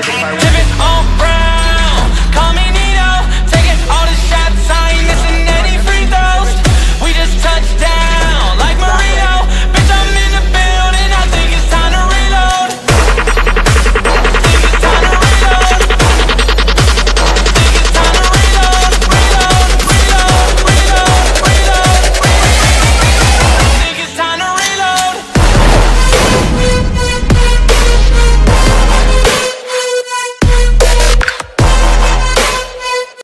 Living on